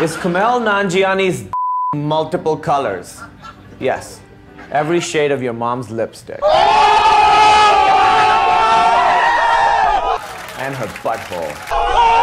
Is Kamal Nanjiani's multiple colors? Yes. Every shade of your mom's lipstick. And her butthole.